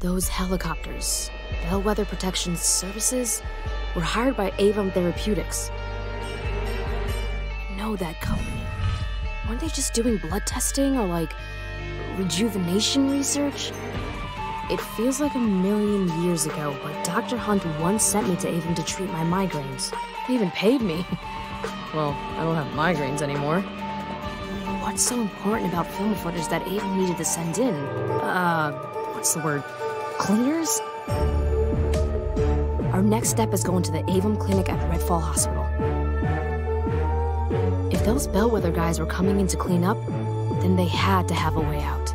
Those helicopters, Bellwether Protection Services, were hired by Aevum Therapeutics. I know that company. Weren't they just doing blood testing or like rejuvenation research? It feels like a million years ago, but Dr. Hunt once sent me to Aevum to treat my migraines. He even paid me. well, I don't have migraines anymore. What's so important about film footage that Aevum needed to send in? Uh, what's the word? Cleaners? Our next step is going to the Aevum Clinic at Redfall Hospital. If those Bellwether guys were coming in to clean up, then they had to have a way out.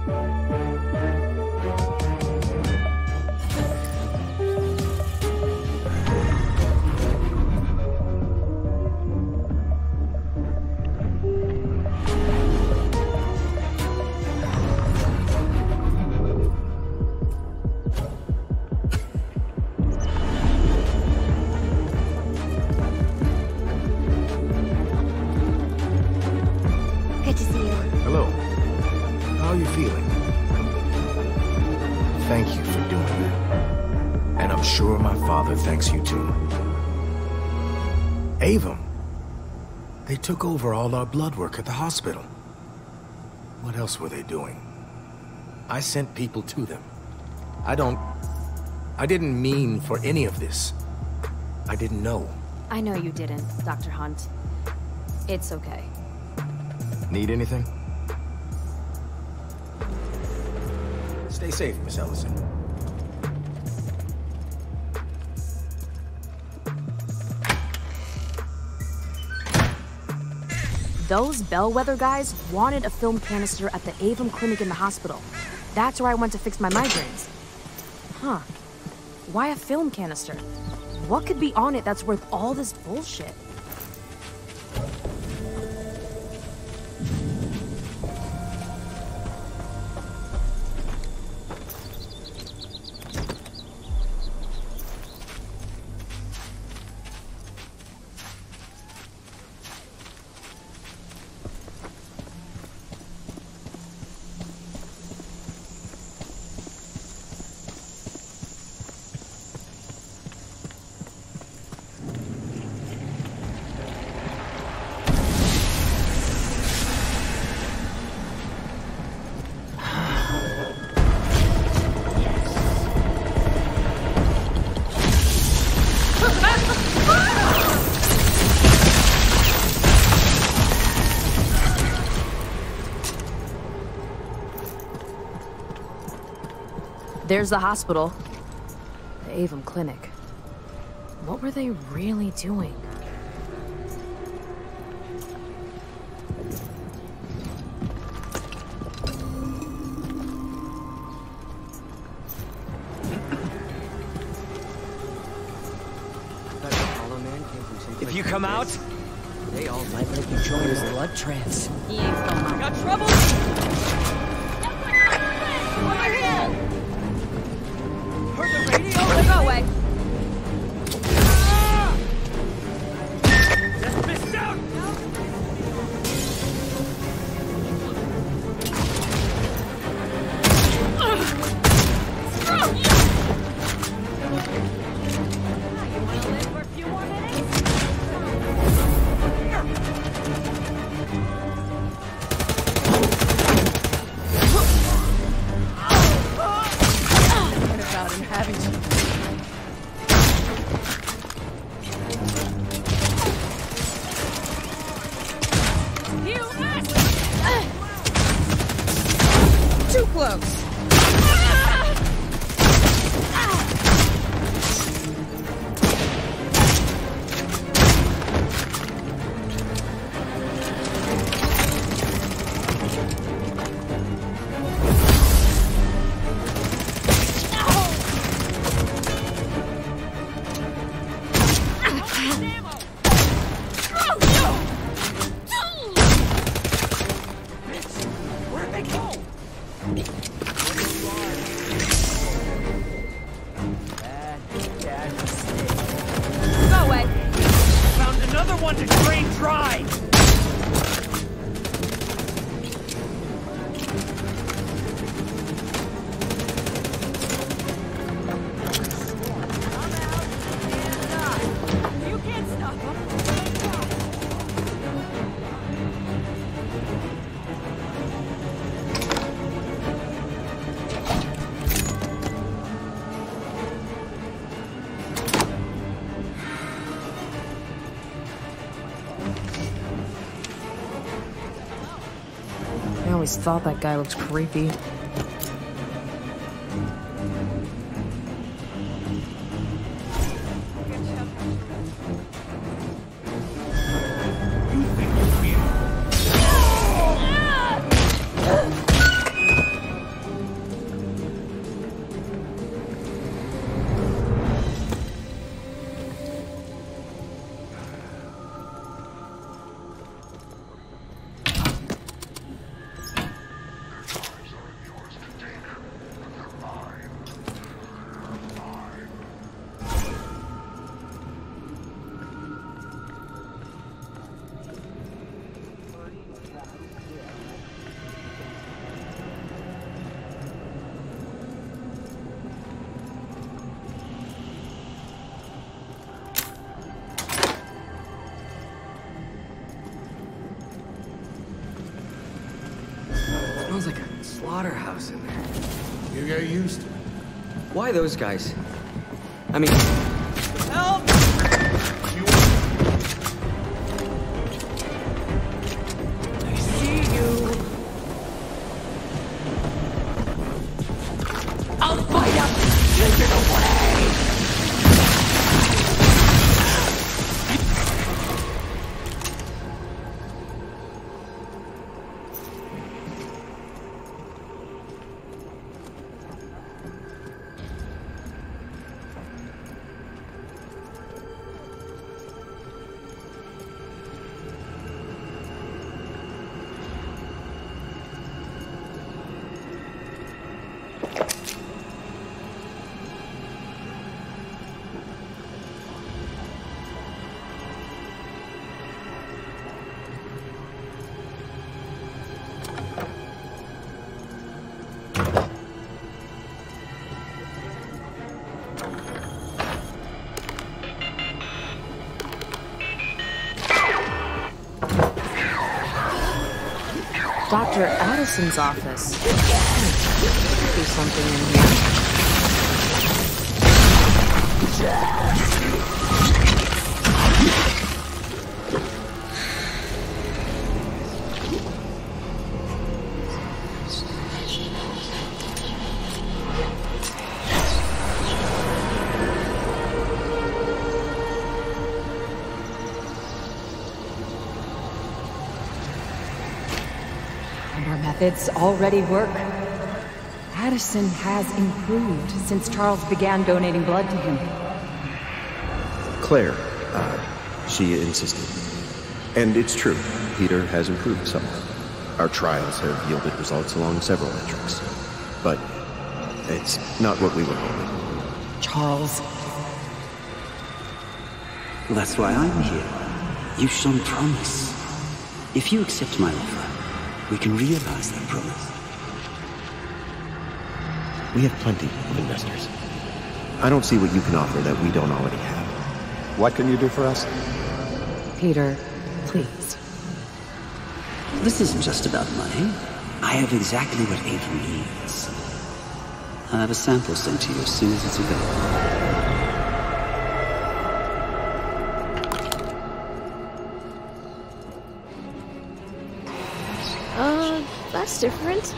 Took over all our blood work at the hospital. What else were they doing? I sent people to them. I don't... I didn't mean for any of this. I didn't know. I know you didn't, Dr. Hunt. It's okay. Need anything? Stay safe, Miss Ellison. Those Bellwether guys wanted a film canister at the Aevum Clinic in the hospital. That's where I went to fix my migraines. Huh. Why a film canister? What could be on it that's worth all this bullshit? There's the hospital. The Aevum Clinic. What were they really doing? If you come out, They all might let you join his blood trance. He ain't got trouble. Go away. Always thought that guy looked creepy. Slaughterhouse in there. You get used to it. Why those guys? I mean, Dr. Addison's office. Be something in here. Methods already work. Addison has improved since Charles began donating blood to him. Claire, uh, she insisted. And it's true, Peter has improved somewhat. Our trials have yielded results along several metrics. But it's not what we were hoping. Charles, Well, that's why I'm here. You've shown promise. If you accept my offer, we can realize that promise. We have plenty of investors. I don't see what you can offer that we don't already have. What can you do for us? Peter, please. This isn't just about money. I have exactly what Ava needs. I'll have a sample sent to you as soon as it's available. Different.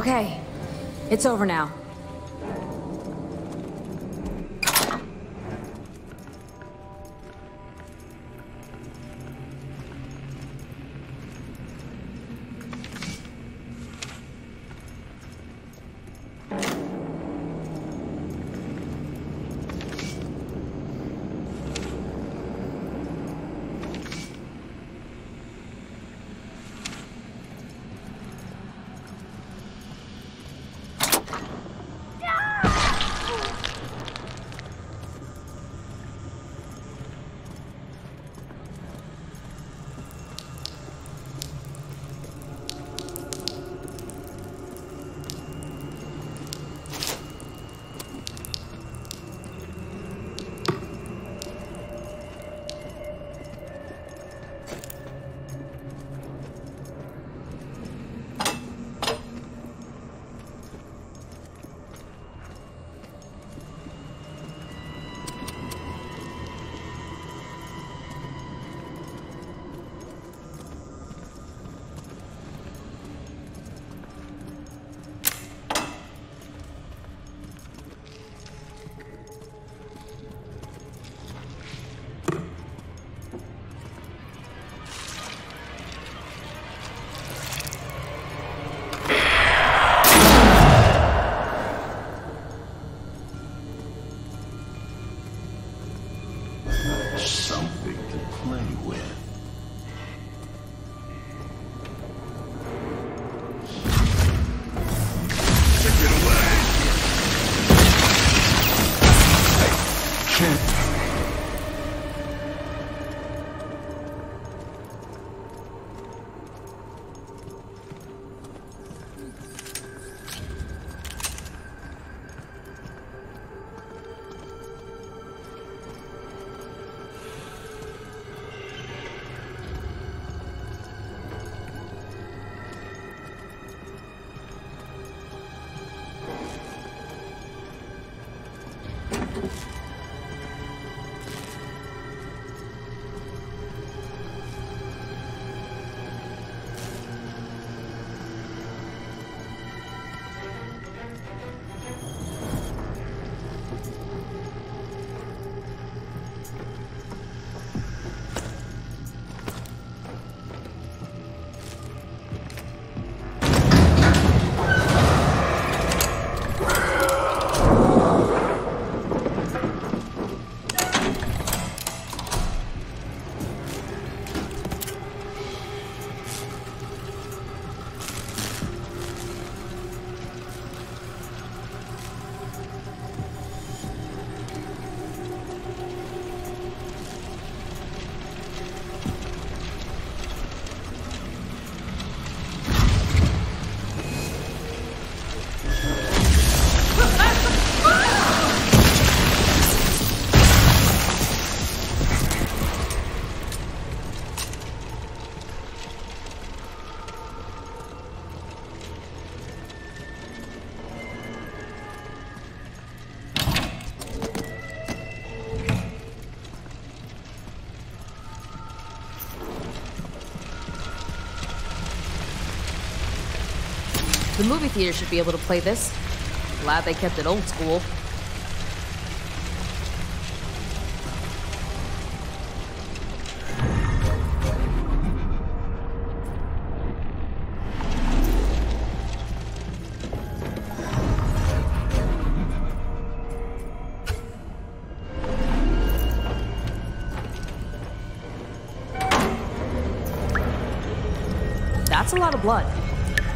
Okay, it's over now. Movie theater should be able to play this. Glad they kept it old school. That's a lot of blood.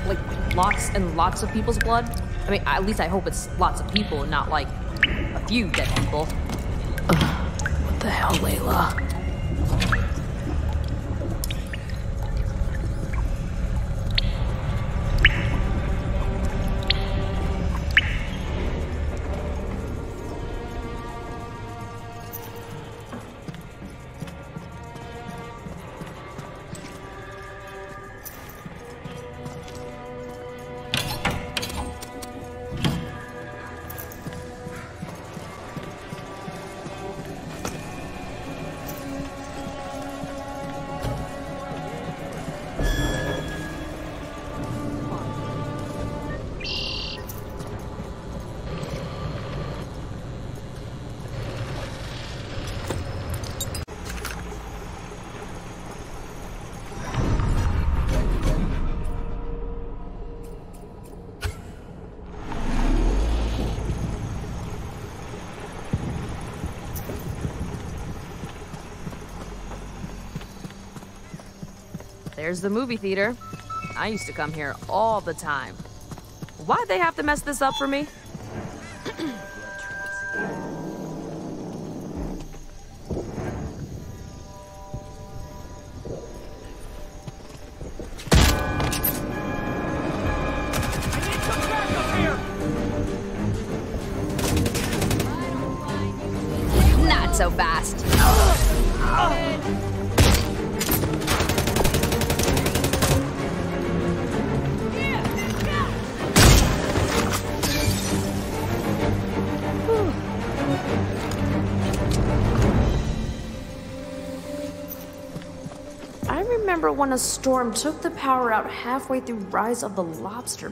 Like, lots and lots of people's blood. I mean, at least I hope it's lots of people and not like a few dead people. What the hell, Layla? There's the movie theater. I used to come here all the time. Why'd they have to mess this up for me? Not so fast. Remember when a storm took the power out halfway through Rise of the Lobster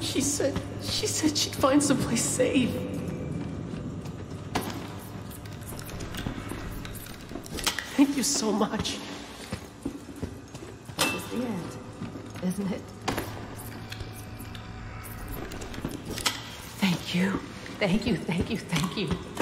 she said she said she'd find someplace safe. Thank you so much. This is the end, isn't it? Thank you. Thank you, thank you, thank you.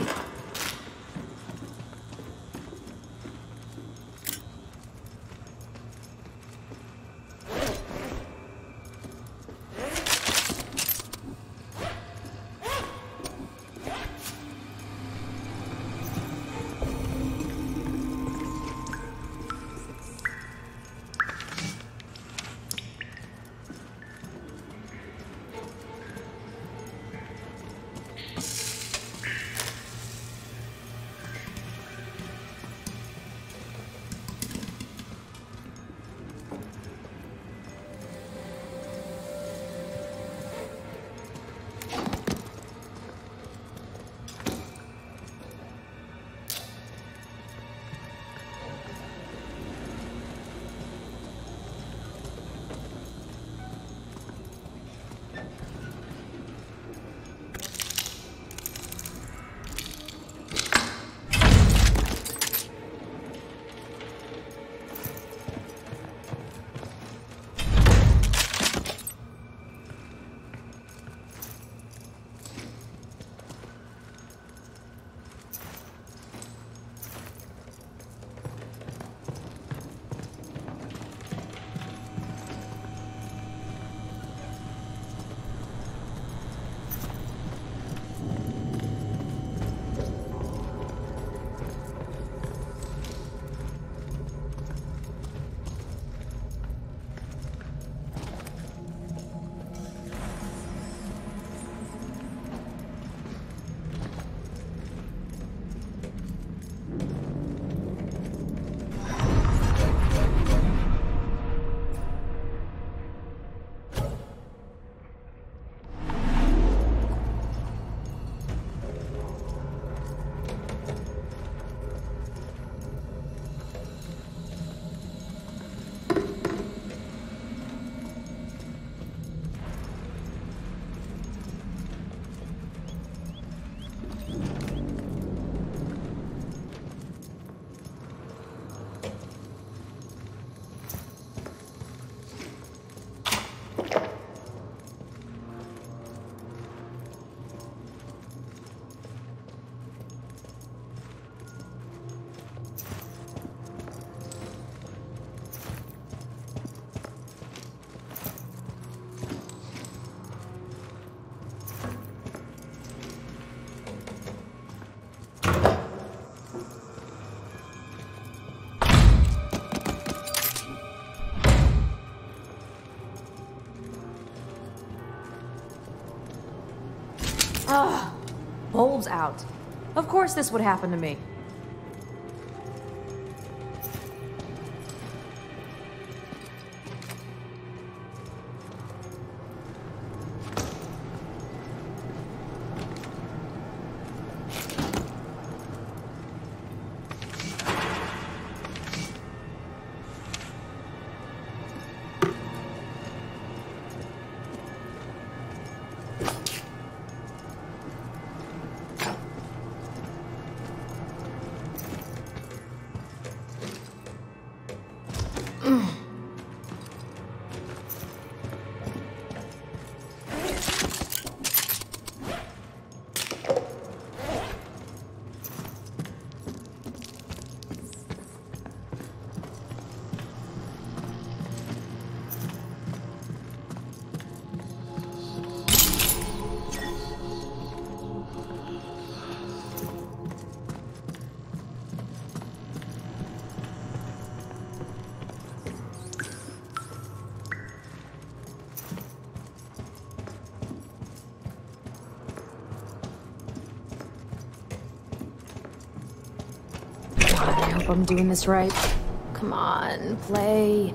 Out. Of course this would happen to me. Hope I'm doing this right. Come on, play.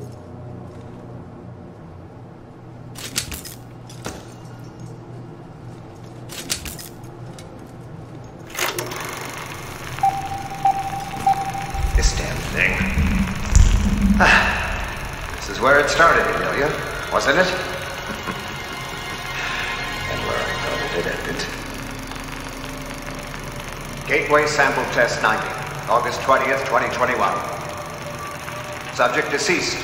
This damn thing. Ah, this is where it started, Amelia, wasn't it? and where I thought it had ended. Gateway Sample Test 90, August 20th, 2021. Subject deceased.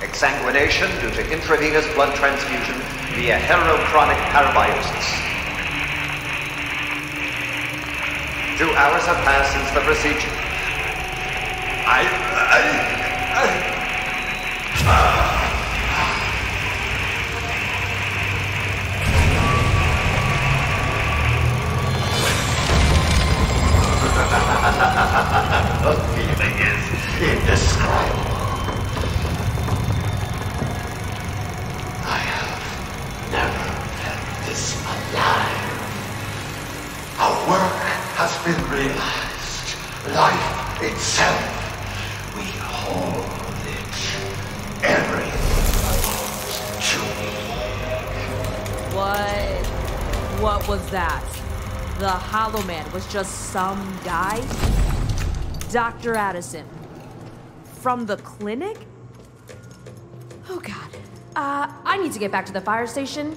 Exsanguination due to intravenous blood transfusion via heterochronic parabiosis. Two hours have passed since the procedure. I, I, the was just some guy? Dr. Addison. From the clinic? Oh god. Uh, I need to get back to the fire station.